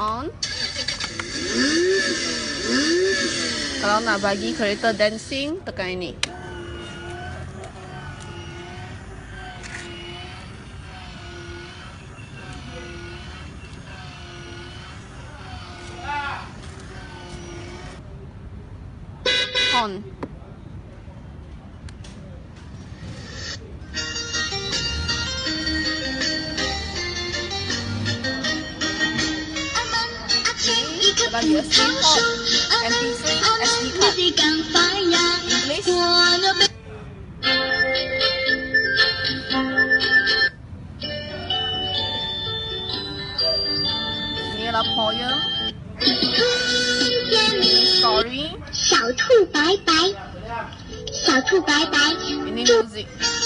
on. Kalau nak bagi kereta dancing, tekan ini. On. 小兔白白，小兔白白，祝。